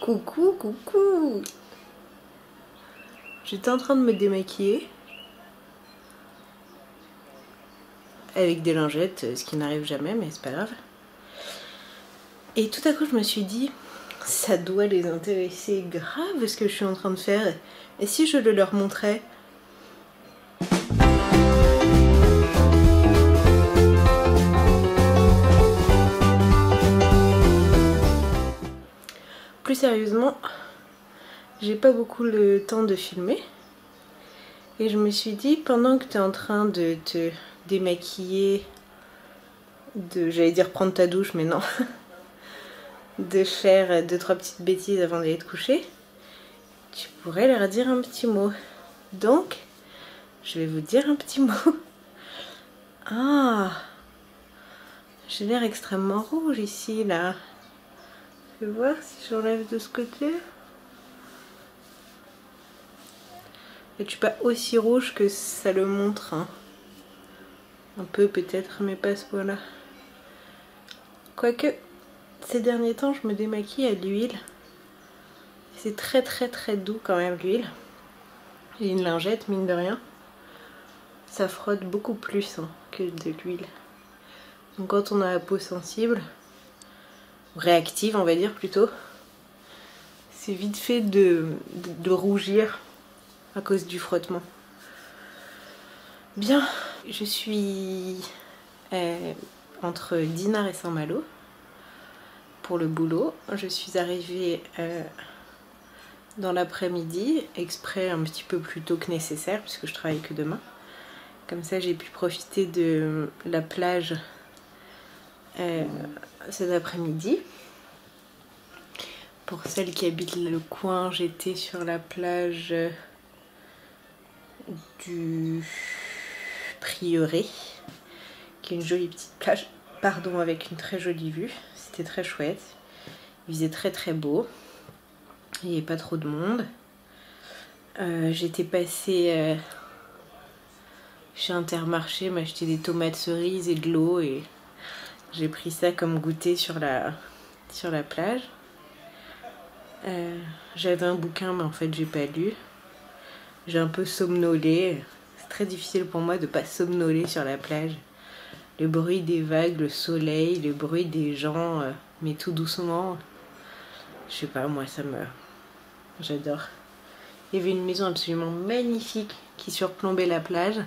Coucou, coucou J'étais en train de me démaquiller. Avec des lingettes, ce qui n'arrive jamais, mais c'est pas grave. Et tout à coup, je me suis dit, ça doit les intéresser grave ce que je suis en train de faire. Et si je le leur montrais Plus sérieusement, j'ai pas beaucoup le temps de filmer. Et je me suis dit, pendant que tu es en train de te démaquiller, de, j'allais dire prendre ta douche, mais non, de faire deux trois petites bêtises avant d'aller te coucher, tu pourrais leur dire un petit mot. Donc, je vais vous dire un petit mot. Ah, j'ai l'air extrêmement rouge ici, là. Je vais voir si j'enlève de ce côté. Et tu pas aussi rouge que ça le montre. Hein. Un peu peut-être, mais pas ce point-là. Quoique, ces derniers temps, je me démaquille à l'huile. C'est très très très doux quand même l'huile. J'ai une lingette, mine de rien. Ça frotte beaucoup plus hein, que de l'huile. Donc quand on a la peau sensible, réactive on va dire plutôt, c'est vite fait de, rougir à cause du frottement. Bien, je suis euh, entre Dinard et Saint-Malo pour le boulot. Je suis arrivée euh, dans l'après-midi, exprès un petit peu plus tôt que nécessaire puisque je travaille que demain. Comme ça j'ai pu profiter de la plage euh, cet après-midi. Pour celles qui habitent le coin, j'étais sur la plage du Prieuré, qui est une jolie petite plage, pardon, avec une très jolie vue. C'était très chouette. Il faisait très très beau. Il n'y avait pas trop de monde. Euh, j'étais passée euh, chez Intermarché m'acheter des tomates cerises et de l'eau et j'ai pris ça comme goûter sur la, sur la plage. Euh, j'avais un bouquin mais en fait j'ai pas lu. J'ai un peu somnolé. C'est très difficile pour moi de pas somnoler sur la plage. Le bruit des vagues, le soleil, le bruit des gens, euh, mais tout doucement. Je sais pas, moi ça me... J'adore. Il y avait une maison absolument magnifique qui surplombait la plage.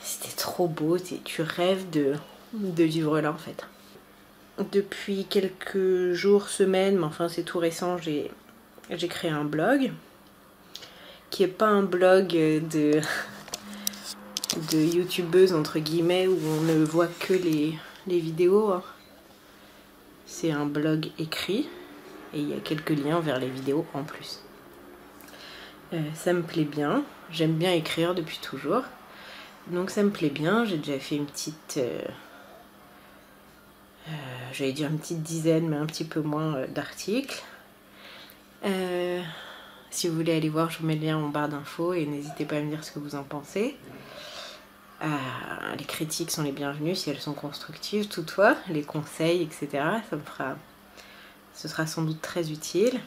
C'était trop beau, tu rêves de, de vivre là en fait. Depuis quelques jours, semaines, mais enfin c'est tout récent, j'ai créé un blog qui est pas un blog de, de youtubeuse entre guillemets où on ne voit que les, vidéos. Hein. C'est un blog écrit et il y a quelques liens vers les vidéos en plus. Euh, ça me plaît bien, j'aime bien écrire depuis toujours. Donc ça me plaît bien, j'ai déjà fait une petite... Euh, j'allais dire une petite dizaine, mais un petit peu moins d'articles. si vous voulez aller voir, je vous mets le lien en barre d'infos et n'hésitez pas à me dire ce que vous en pensez. les critiques sont les bienvenues si elles sont constructives, toutefois, les conseils, etc. Ça me fera, ce sera sans doute très utile.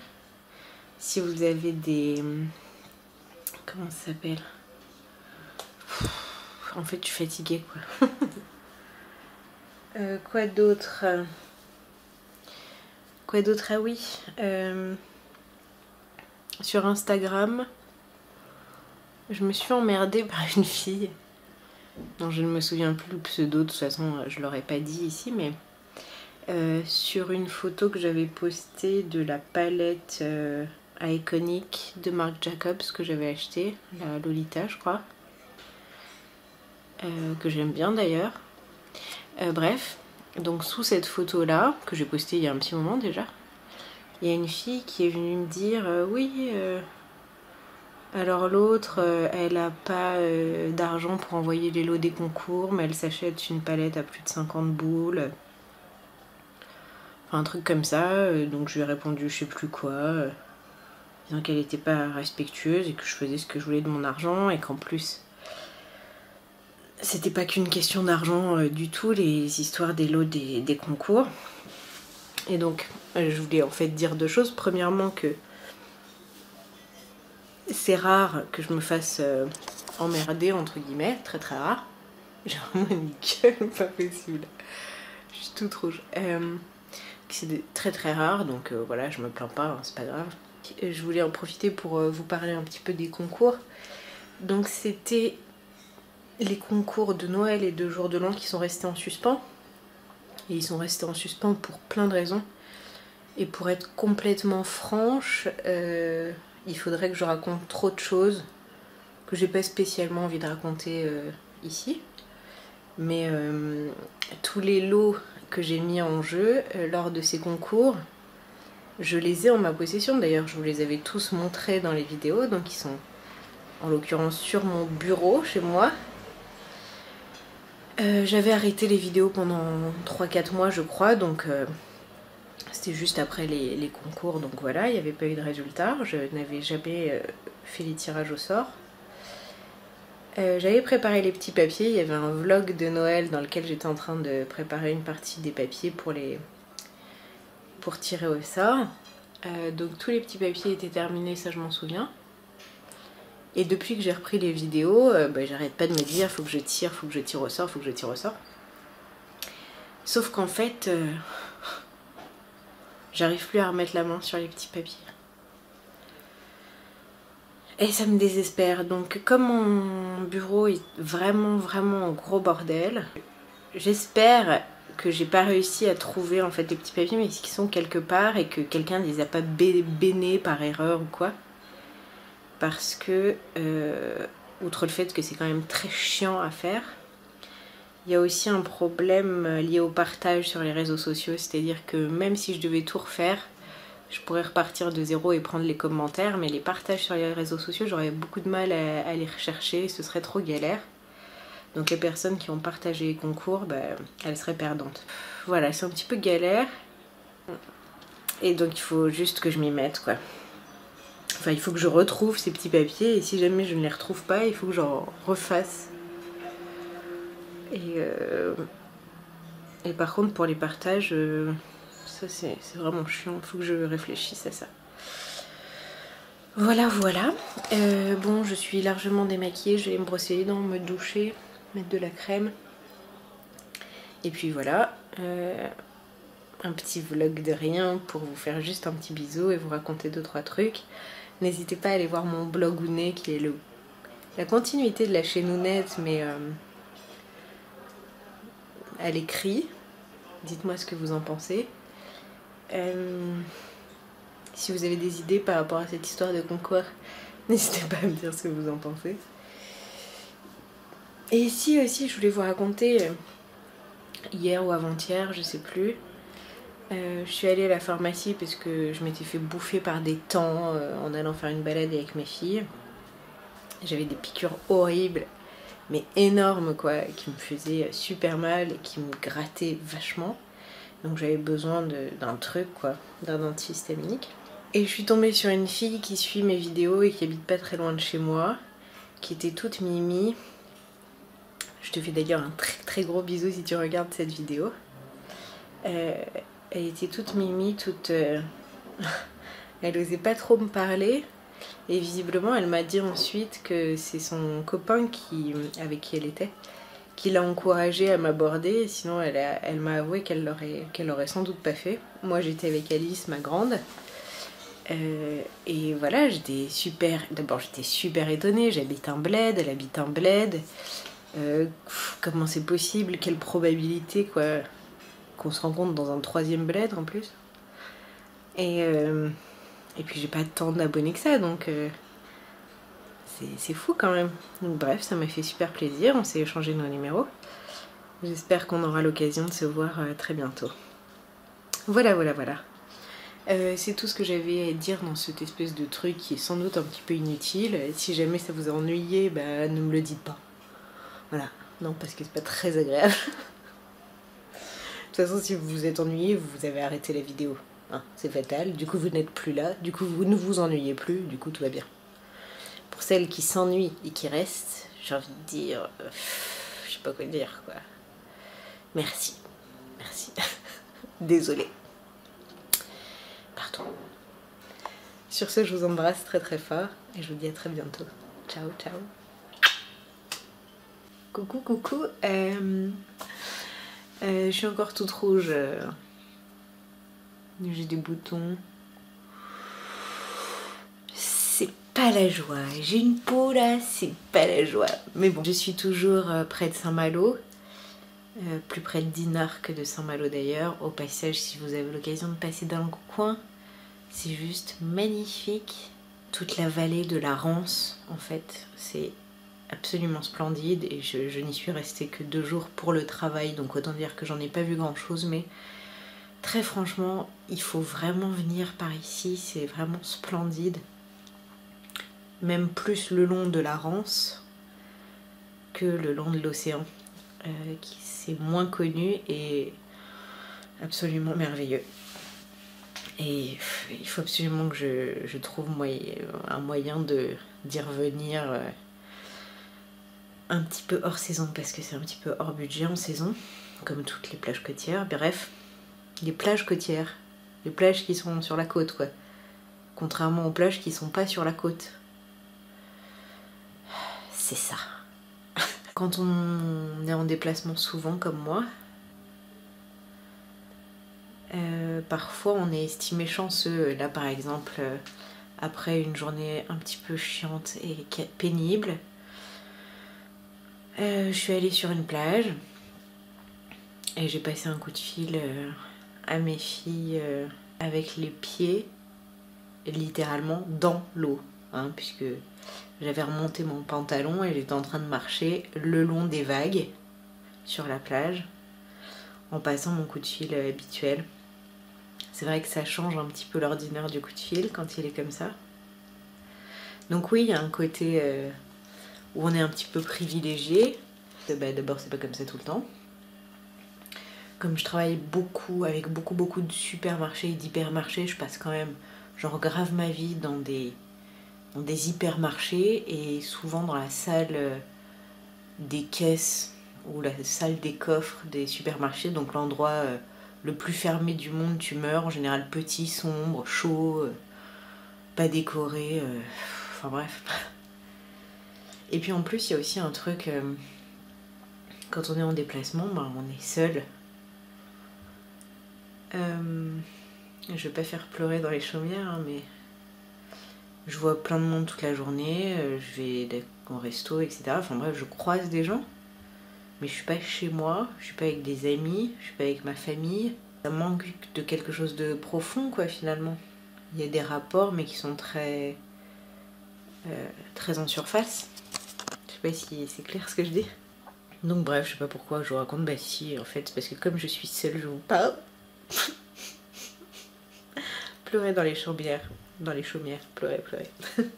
Si vous avez des, comment ça s'appelle? En fait, je suis fatiguée, quoi. Euh, quoi d'autre Quoi d'autre? Ah oui. Euh, sur Instagram, je me suis emmerdée par une fille. dont je ne me souviens plus le pseudo, de toute façon, je l'aurais pas dit ici, mais euh, sur une photo que j'avais postée de la palette Iconic de Marc Jacobs que j'avais acheté, la Lolita, je crois. Euh, que j'aime bien d'ailleurs. Euh, bref, donc sous cette photo là, que j'ai postée il y a un petit moment déjà, il y a une fille qui est venue me dire euh, oui, alors l'autre, elle a pas d'argent pour envoyer les lots des concours, mais elle s'achète une palette à plus de 50 boules. Enfin, un truc comme ça, donc je lui ai répondu je sais plus quoi, disant qu'elle n'était pas respectueuse et que je faisais ce que je voulais de mon argent et qu'en plus c'était pas qu'une question d'argent euh, du tout, les histoires des lots des, concours. Et donc, je voulais en fait dire deux choses. Premièrement que c'est rare que je me fasse euh, emmerder, entre guillemets, très très rare. J'ai vraiment une gueule pas possible. Je suis toute rouge. Euh, c'est très très rare, donc euh, voilà, je me plains pas, hein, c'est pas grave. Je voulais en profiter pour vous parler un petit peu des concours. Donc c'était les concours de Noël et de Jour de l'An qui sont restés en suspens. Et ils sont restés en suspens pour plein de raisons. Et pour être complètement franche, euh, il faudrait que je raconte trop de choses que j'ai pas spécialement envie de raconter euh, ici. Mais euh, tous les lots que j'ai mis en jeu lors de ces concours, je les ai en ma possession. D'ailleurs, je vous les avais tous montrés dans les vidéos. Donc ils sont en l'occurrence sur mon bureau chez moi. J'avais arrêté les vidéos pendant 3-4 mois je crois, donc c'était juste après les, concours, donc voilà, il n'y avait pas eu de résultat. Je n'avais jamais euh, fait les tirages au sort. Euh, j'avais préparé les petits papiers, il y avait un vlog de Noël dans lequel j'étais en train de préparer une partie des papiers pour, les... pour tirer au sort. Euh, donc tous les petits papiers étaient terminés, ça je m'en souviens. Et depuis que j'ai repris les vidéos, bah, j'arrête pas de me dire faut que je tire, faut que je tire au sort, faut que je tire au sort. Sauf qu'en fait, J'arrive plus à remettre la main sur les petits papiers. Et ça me désespère. Donc comme mon bureau est vraiment vraiment un gros bordel, j'espère que j'ai pas réussi à trouver en fait les petits papiers mais qui sont quelque part et que quelqu'un ne les a pas bénés par erreur ou quoi. Parce que, euh, outre le fait que c'est quand même très chiant à faire, il y a aussi un problème euh, lié au partage sur les réseaux sociaux, c'est-à-dire que même si je devais tout refaire, je pourrais repartir de zéro et prendre les commentaires, mais les partages sur les réseaux sociaux, j'aurais beaucoup de mal à, les rechercher, ce serait trop galère. Donc les personnes qui ont partagé les concours, bah, elles seraient perdantes. Voilà, c'est un petit peu galère. Et donc il faut juste que je m'y mette, quoi. Enfin, il faut que je retrouve ces petits papiers, et si jamais je ne les retrouve pas, il faut que j'en refasse et, euh, par contre, pour les partages, euh, ça c'est vraiment chiant. Il faut que je réfléchisse à ça. Voilà, voilà. Euh, bon, je suis largement démaquillée. Je vais me brosser les dents, me doucher, mettre de la crème. Et puis voilà. un petit vlog de rien pour vous faire juste un petit bisou et vous raconter deux trois trucs. N'hésitez pas à aller voir mon blog Ounet qui est la continuité de la chaîne Ounette, mais à l'écrit. Dites-moi ce que vous en pensez. Euh, si vous avez des idées par rapport à cette histoire de concours, n'hésitez pas à me dire ce que vous en pensez. Et ici aussi, je voulais vous raconter, euh, hier ou avant-hier, je sais plus, euh, je suis allée à la pharmacie parce que je m'étais fait bouffer par des temps en allant faire une balade avec mes filles. J'avais des piqûres horribles mais énorme quoi, qui me faisait super mal et qui me grattait vachement. Donc j'avais besoin d'un truc quoi, d'un antihistaminique. Et je suis tombée sur une fille qui suit mes vidéos et qui habite pas très loin de chez moi, qui était toute mimi. Je te fais d'ailleurs un très très gros bisou si tu regardes cette vidéo. Euh, elle était toute mimi, toute... Euh, elle osait pas trop me parler, et visiblement, elle m'a dit ensuite que c'est son copain qui, avec qui elle était qui l'a encouragée à m'aborder. Sinon, elle, m'a avoué qu'elle l'aurait qu'elle aurait sans doute pas fait. Moi, j'étais avec Alice, ma grande. Euh, et voilà, j'étais super. D'abord, j'étais super étonnée. J'habite un bled, elle habite un bled. Euh, comment c'est possible? Quelle probabilité, quoi, qu'on se rencontre dans un troisième bled en plus. Et. Euh, et puis j'ai pas tant d'abonnés que ça, donc euh, c'est fou quand même. Donc bref, ça m'a fait super plaisir, on s'est échangé nos numéros. J'espère qu'on aura l'occasion de se voir euh, très bientôt. Voilà, voilà, voilà. C'est tout ce que j'avais à dire dans cette espèce de truc qui est sans doute un petit peu inutile. Si jamais ça vous a ennuyé, bah ne me le dites pas. Voilà, non parce que c'est pas très agréable. de toute façon, si vous vous êtes ennuyé, vous avez arrêté la vidéo. Hein, c'est fatal. Du coup, vous n'êtes plus là. Du coup, vous ne vous ennuyez plus. Du coup, tout va bien. Pour celles qui s'ennuient et qui restent, j'ai envie de dire... Euh, je sais pas quoi dire, quoi. Merci. Merci. Désolée. partout. Sur ce, je vous embrasse très très fort et je vous dis à très bientôt. Ciao, ciao. Coucou, coucou. Euh, je suis encore toute rouge. J'ai des boutons. C'est pas la joie. J'ai une peau là, c'est pas la joie. Mais bon, je suis toujours euh, près de Saint-Malo. plus près de Dinard que de Saint-Malo d'ailleurs. Au passage, si vous avez l'occasion de passer dans le coin, c'est juste magnifique. Toute la vallée de la Rance, en fait, c'est absolument splendide et je, n'y suis restée que deux jours pour le travail, donc autant dire que j'en ai pas vu grand chose, mais très franchement, il faut vraiment venir par ici, c'est vraiment splendide. Même plus le long de la Rance que le long de l'océan, euh, qui c'est moins connu et absolument merveilleux. Et il faut absolument que je, trouve un moyen d'y revenir euh, un petit peu hors saison parce que c'est un petit peu hors budget en saison, comme toutes les plages côtières. Bref, les plages côtières, les plages qui sont sur la côte, quoi. Contrairement aux plages qui sont pas sur la côte. C'est ça. Quand on est en déplacement souvent comme moi, euh, parfois on est estimé chanceux. Là par exemple, euh, après une journée un petit peu chiante et pénible, euh, je suis allée sur une plage et j'ai passé un coup de fil à mes filles avec les pieds littéralement dans l'eau, hein, puisque j'avais remonté mon pantalon et j'étais en train de marcher le long des vagues sur la plage en passant mon coup de fil habituel. C'est vrai que ça change un petit peu l'ordinaire du coup de fil quand il est comme ça. Donc oui, il y a un côté euh, où on est un petit peu privilégié. Bah, d'abord, c'est pas comme ça tout le temps. Comme je travaille beaucoup avec beaucoup beaucoup de supermarchés et d'hypermarchés, je passe quand même genre grave ma vie dans des, hypermarchés et souvent dans la salle euh, des caisses ou la salle des coffres des supermarchés, donc l'endroit euh, le plus fermé du monde, tu meurs. En général, petit, sombre, chaud, euh, pas décoré. Enfin bref. Et puis en plus, il y a aussi un truc. Euh, quand on est en déplacement, ben, on est seul. je vais pas faire pleurer dans les chaumières, hein, mais je vois plein de monde toute la journée. je vais au resto, etc. Enfin bref, je croise des gens mais je suis pas chez moi, je suis pas avec des amis, je suis pas avec ma famille. Ça manque de quelque chose de profond, quoi, finalement. Il y a des rapports, mais qui sont très. Euh, très en surface. Sais pas si c'est clair ce que je dis. Donc, bref, je sais pas pourquoi je vous raconte. Bah, si, en fait, parce que comme je suis seule, je vous parle. pleurer dans les chaumières. Dans les chaumières, pleurer, pleurer.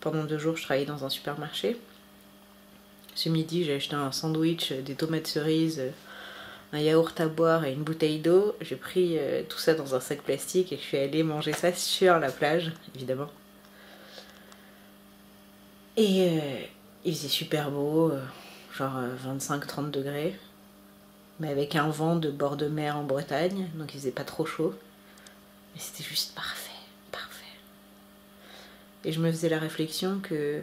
Pendant deux jours, je travaillais dans un supermarché. Ce midi, j'ai acheté un sandwich, des tomates cerises, un yaourt à boire et une bouteille d'eau. J'ai pris euh, tout ça dans un sac plastique et je suis allée manger ça sur la plage, évidemment. Et euh, il faisait super beau, euh, genre 25-30 degrés, mais avec un vent de bord de mer en Bretagne, donc il faisait pas trop chaud. Mais c'était juste parfait, parfait. Et je me faisais la réflexion que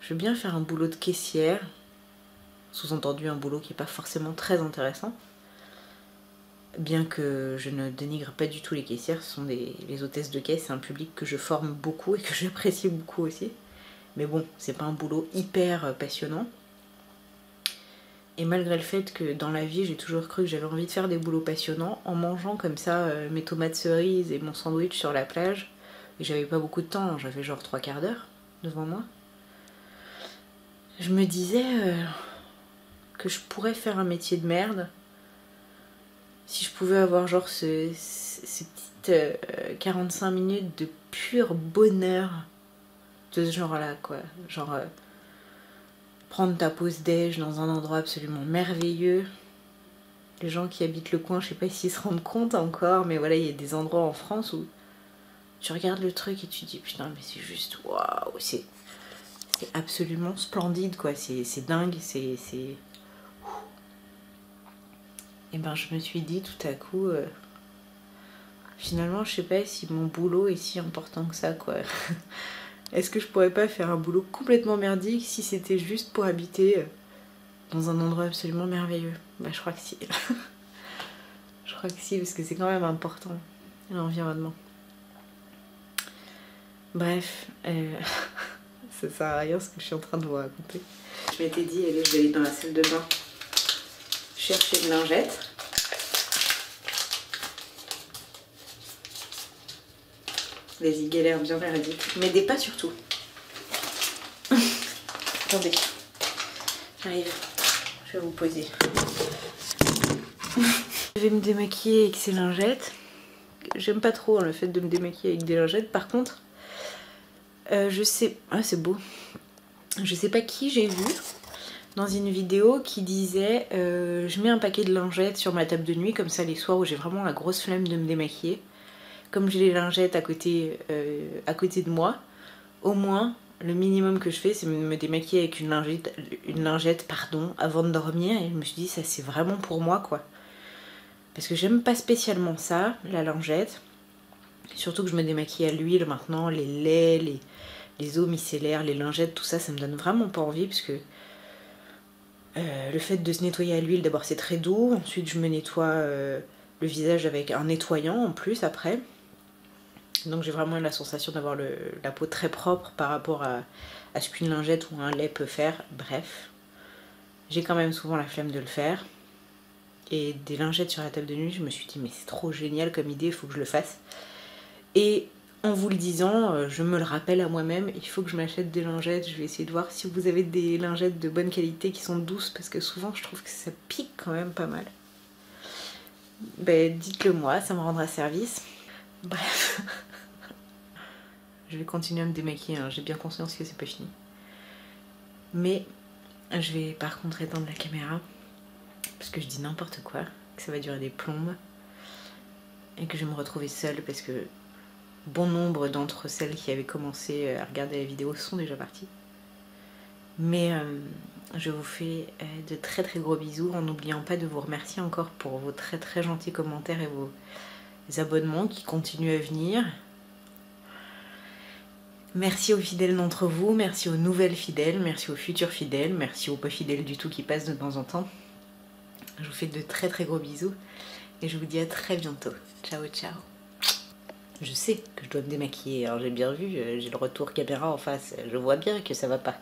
je veux bien faire un boulot de caissière, sous-entendu un boulot qui n'est pas forcément très intéressant. Bien que je ne dénigre pas du tout les caissières, ce sont des, les hôtesses de caisse, c'est un public que je forme beaucoup et que j'apprécie beaucoup aussi. Mais bon, c'est pas un boulot hyper passionnant. Et malgré le fait que dans la vie j'ai toujours cru que j'avais envie de faire des boulots passionnants, en mangeant comme ça euh, mes tomates cerises et mon sandwich sur la plage, et j'avais pas beaucoup de temps, j'avais genre trois quarts d'heure devant moi, je me disais euh, que je pourrais faire un métier de merde si je pouvais avoir genre ces petites 45 euh, minutes de pur bonheur de ce genre-là, quoi. Genre euh, prendre ta pause déj dans un endroit absolument merveilleux. Les gens qui habitent le coin, je sais pas s'ils se rendent compte encore, mais voilà, il y a des endroits en France où tu regardes le truc et tu dis putain, mais c'est juste waouh, c'est absolument splendide, quoi. C'est dingue, c'est. Et ben, je me suis dit tout à coup, euh, finalement, je sais pas si mon boulot est si important que ça, quoi. Est-ce que je pourrais pas faire un boulot complètement merdique si c'était juste pour habiter euh, dans un endroit absolument merveilleux? Bah, je crois que si. je crois que si, parce que c'est quand même important, l'environnement. Bref, euh, ça sert à rien ce que je suis en train de vous raconter. Je m'étais dit, allez, je vais aller dans la salle de bain chercher une lingette. Vas-y, galère bien véridique. M'aidez pas surtout. Attendez. J'arrive. Je vais vous poser. Je vais me démaquiller avec ces lingettes. J'aime pas trop hein, le fait de me démaquiller avec des lingettes. Par contre, euh, je sais... Ah, c'est beau. Je sais pas qui j'ai vu dans une vidéo qui disait euh, je mets un paquet de lingettes sur ma table de nuit comme ça les soirs où j'ai vraiment la grosse flemme de me démaquiller comme j'ai les lingettes à côté, euh, à côté de moi au moins le minimum que je fais c'est me démaquiller avec une lingette, une lingette pardon, avant de dormir. Et je me suis dit ça c'est vraiment pour moi quoi. Parce que j'aime pas spécialement ça la lingette. Surtout que je me démaquille à l'huile maintenant les laits, les, les eaux micellaires, les lingettes, tout ça ça me donne vraiment pas envie parce que euh, le fait de se nettoyer à l'huile, d'abord c'est très doux, ensuite je me nettoie euh, le visage avec un nettoyant en plus après. Donc j'ai vraiment la sensation d'avoir la peau très propre par rapport à, ce qu'une lingette ou un lait peut faire. Bref, j'ai quand même souvent la flemme de le faire. Et des lingettes sur la table de nuit, je me suis dit mais c'est trop génial comme idée, il faut que je le fasse. Et en vous le disant, euh, je me le rappelle à moi-même, il faut que je m'achète des lingettes. Je vais essayer de voir si vous avez des lingettes de bonne qualité qui sont douces parce que souvent je trouve que ça pique quand même pas mal. Ben dites-le moi, ça me rendra service. Bref. je vais continuer à me démaquiller, hein. j'ai bien conscience que c'est pas fini. Mais je vais par contre éteindre la caméra parce que je dis n'importe quoi, que ça va durer des plombes et que je vais me retrouver seule parce que bon nombre d'entre celles qui avaient commencé euh, à regarder la vidéo sont déjà parties. Mais euh, je vous fais euh, de très très gros bisous en n'oubliant pas de vous remercier encore pour vos très très gentils commentaires et vos abonnements qui continuent à venir. Merci aux fidèles d'entre vous, merci aux nouvelles fidèles, merci aux futurs fidèles, merci aux pas fidèles du tout qui passent de temps en temps. Je vous fais de très très gros bisous et je vous dis à très bientôt. Ciao ciao je sais que je dois me démaquiller. Alors j'ai bien vu, euh, j'ai le retour caméra en face, je vois bien que ça va pas.